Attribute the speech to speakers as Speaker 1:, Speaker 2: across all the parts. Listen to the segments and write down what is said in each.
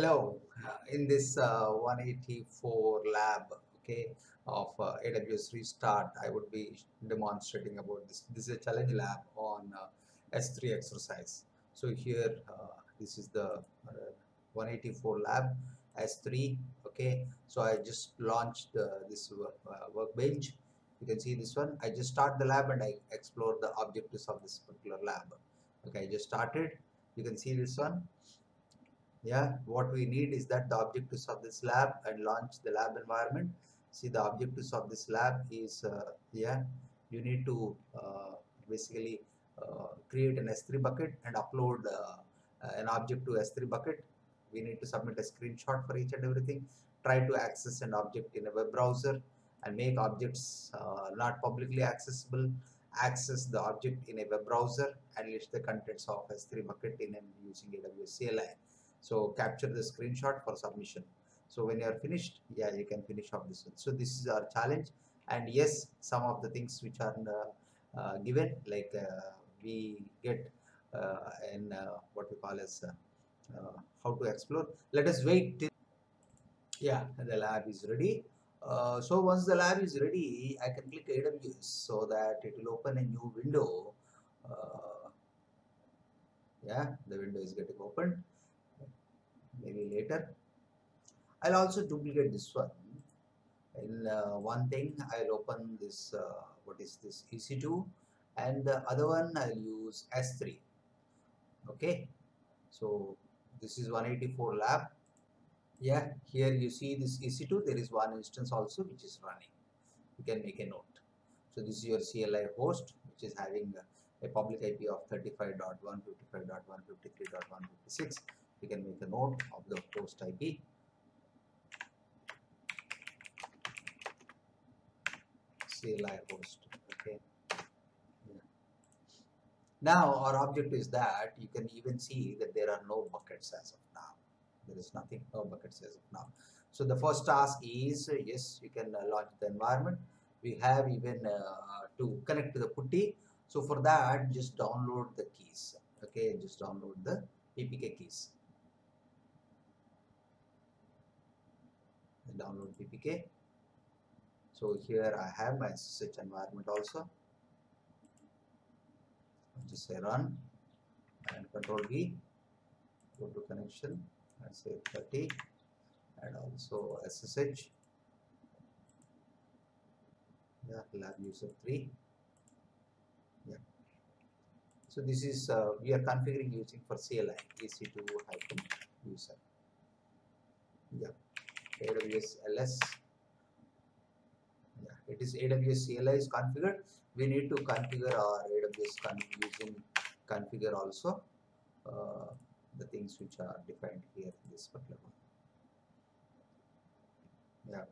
Speaker 1: Hello, uh, in this uh, 184 lab, okay, of uh, AWS Restart, I would be demonstrating about this. This is a challenge lab on uh, S3 exercise. So here, uh, this is the uh, 184 lab S3, okay. So I just launched this wo- workbench. You can see this one. I just start the lab and I explore the objectives of this particular lab. Okay, I just started. You can see this one yeah what we need is that the objectives of this lab and launch the lab environment. See the objectives of this lab is uh, yeah you need to uh, basically uh, create an s3 bucket and upload uh, an object to s3 bucket. We need to submit a screenshot for each and everything. Try to access an object in a web browser and make objects uh, not publicly accessible. Access the object in a web browser. And list the contents of s3 bucket in and using aws cli so capture the screenshot for submission. So when you are finished yeah you can finish off this one. So this is our challenge. And yes some of the things which are uh, uh, given like uh, we get uh, in uh, what we call as uh, uh, how to explore. Let us wait till yeah the lab is ready. Uh, so once the lab is ready i can click aws so that it will open a new window. Uh, yeah the window is getting opened maybe later. I'll also duplicate this one. In uh, one thing, I'll open this, uh, what is this, EC2 and the other one I'll use S3. Okay, so this is 184 lab. Yeah, here you see this EC2, there is one instance also which is running. You can make a note. So this is your CLI host which is having a, a public IP of 35.155.153.156 we can make a note of the host IP. CLI host. Okay. Yeah. Now our object is that you can even see that there are no buckets as of now. There is nothing, no buckets as of now. So the first task is yes, you can launch the environment. We have even uh, to connect to the putty. So for that, just download the keys. Okay, just download the PPK keys. Download ppk so here i have my SSH environment also. Just say run and control v go to connection and say 30 and also ssh yeah lab user 3 yeah. So this is uh, we are configuring using for cli ec2 hyphen user. Yeah AWS LS. Yeah, it is AWS CLI is configured. We need to configure our AWS using configure also uh, the things which are defined here in this particular one. Yeah,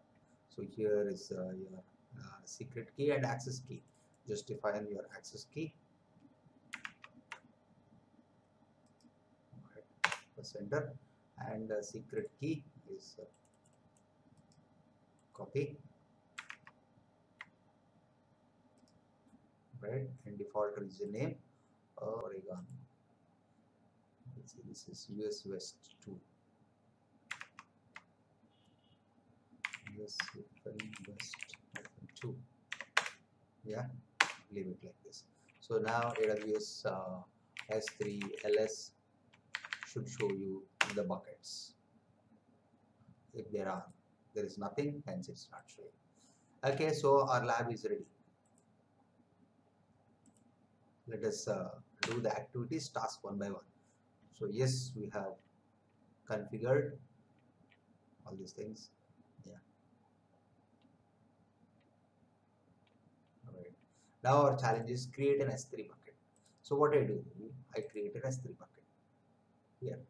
Speaker 1: so here is uh, your uh, secret key and access key. Just define your access key. Right. Press enter and uh, secret key is uh, copy. Right and default region name Oregon. Let's see this is US West 2 US West 2 yeah leave it like this. So now AWS uh, S3 LS should show you the buckets if there are there is nothing hence it's not showing. Okay so our lab is ready. Let us uh, do the activities task one by one. So yes we have configured all these things. Yeah. All right now our challenge is create an s3 bucket. So what i do? I create an s3 bucket. Here.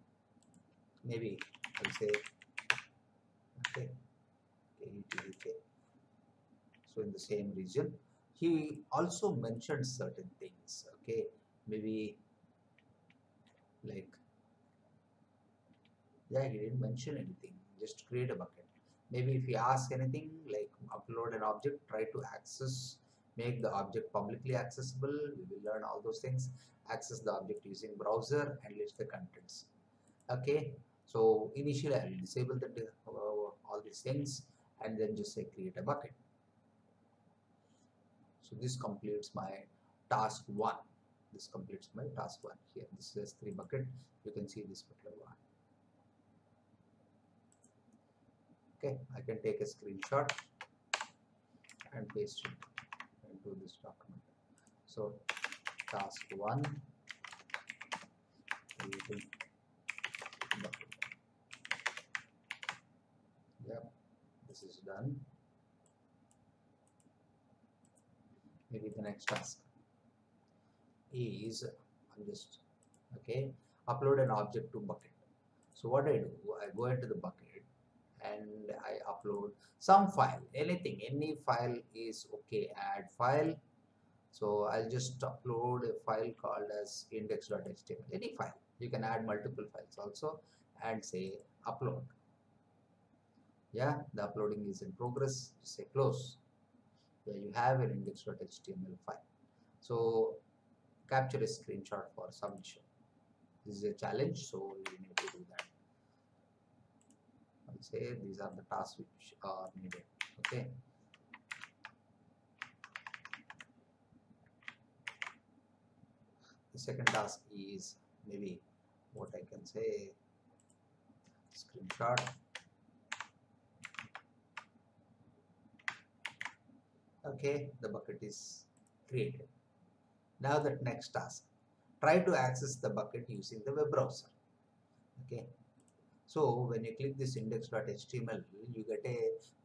Speaker 1: Maybe i'll say okay KUTUK. So in the same region, he also mentioned certain things. Okay, maybe like yeah, he didn't mention anything. Just create a bucket. Maybe if he asks anything like upload an object, try to access, make the object publicly accessible. We will learn all those things. Access the object using browser and list the contents. Okay, So initially I will disable the uh, all these things and then just say create a bucket. So this completes my task one. This completes my task one here. This is S3 bucket. You can see this particular one. Okay, I can take a screenshot and paste it into this document. So task one creating bucket. Yep, this is done. Maybe the next task is I'm just okay upload an object to bucket. So what I do, I go into the bucket and I upload some file, anything, any file is okay. Add file. So I'll just upload a file called as index.html, any file. You can add multiple files also and say upload. Yeah, the uploading is in progress. Say close. Yeah, you have an index.html file. So capture a screenshot for submission. This is a challenge, so you need to do that. I'll say these are the tasks which are needed. Okay. The second task is maybe what I can say screenshot okay the bucket is created. Now that next task try to access the bucket using the web browser okay? So when you click this index.html you get a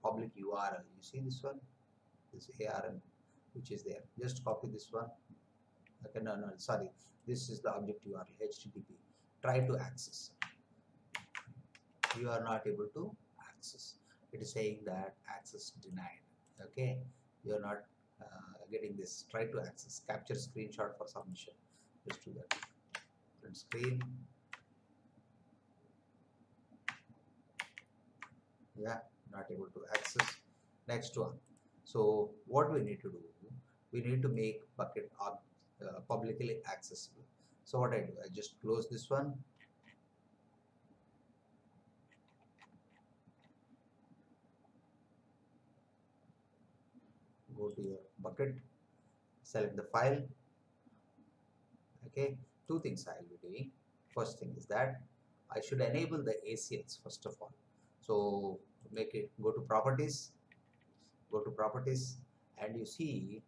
Speaker 1: public url you see this one? This ARN which is there. Just copy this one. Okay no no sorry. This is the object url http try to access. You are not able to access. It is saying that access denied okay you are not uh, getting this. Try to access capture screenshot for submission. Just do that. Print screen. Yeah not able to access. Next one. So what we need to do we need to make bucket uh, publicly accessible. So what I do I just close this one go to your bucket select the file. Okay two things I'll be doing. First thing is that I should enable the ACLs first of all. So make it go to properties go to properties and you see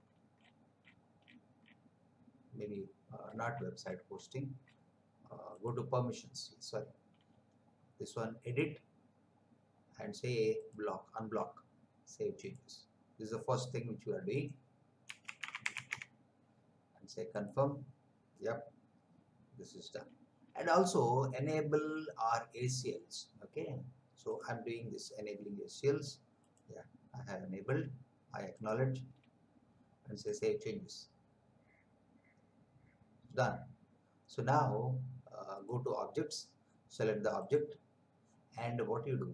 Speaker 1: maybe uh, not website hosting uh, go to permissions sorry. This one edit and say block unblock save changes this is the first thing which you are doing. And say confirm. Yep. This is done. And also enable our ACLs okay. So I'm doing this enabling ACLs yeah. I have enabled. I acknowledge. And say save changes. Done. So now uh, go to objects. Select the object. And what you do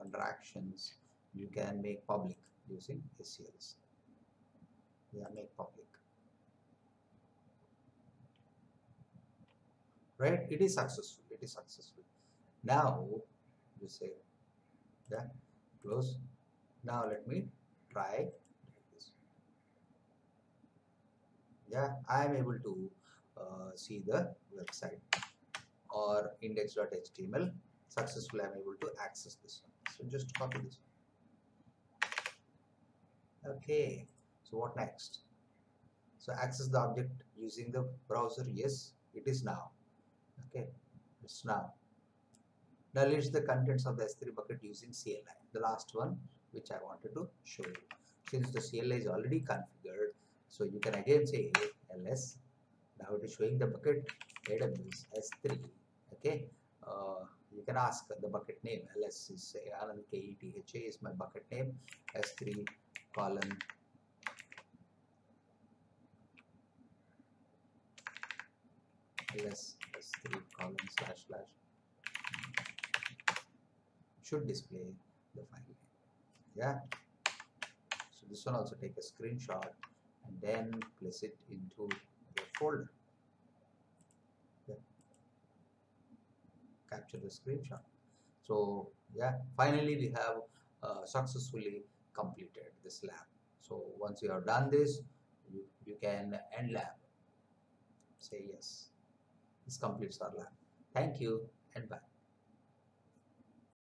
Speaker 1: under actions you can make public using ACLs are made public. Right? It is successful. It is successful. Now you say yeah close. Now let me try this. Yeah I am able to uh, see the website or index.html successfully I'm able to access this one. So just copy this. one. Okay so what next? So access the object using the browser yes it is now. Okay it's now. List the contents of the S3 bucket using CLI the last one which I wanted to show you. Since the CLI is already configured so you can again say ls now it is showing the bucket AWS S3 okay? Uh, you can ask the bucket name ls is Anand Ketha is my bucket name S3 colon ls s3 colon slash slash. Should display the file name. Yeah. So this one also take a screenshot and then place it into the folder. Yeah. capture the screenshot. So yeah, finally we have uh, successfully completed this lab. So once you have done this, you, you can end lab. Say yes. This completes our lab. Thank you and bye.